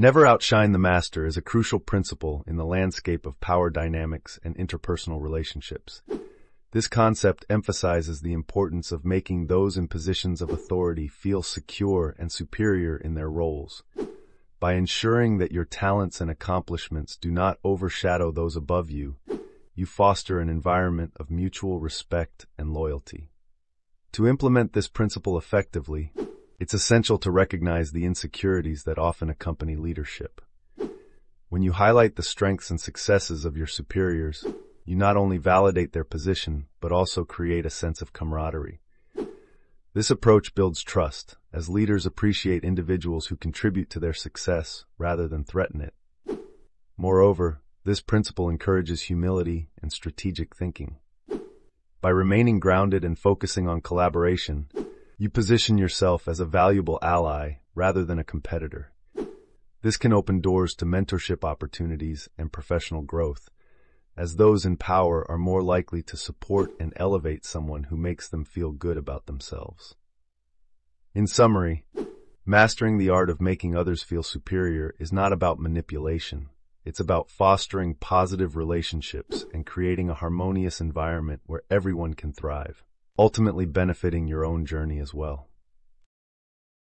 Never outshine the master is a crucial principle in the landscape of power dynamics and interpersonal relationships. This concept emphasizes the importance of making those in positions of authority feel secure and superior in their roles. By ensuring that your talents and accomplishments do not overshadow those above you, you foster an environment of mutual respect and loyalty. To implement this principle effectively, it's essential to recognize the insecurities that often accompany leadership. When you highlight the strengths and successes of your superiors, you not only validate their position, but also create a sense of camaraderie. This approach builds trust, as leaders appreciate individuals who contribute to their success rather than threaten it. Moreover, this principle encourages humility and strategic thinking. By remaining grounded and focusing on collaboration, you position yourself as a valuable ally rather than a competitor. This can open doors to mentorship opportunities and professional growth, as those in power are more likely to support and elevate someone who makes them feel good about themselves. In summary, mastering the art of making others feel superior is not about manipulation. It's about fostering positive relationships and creating a harmonious environment where everyone can thrive ultimately benefiting your own journey as well.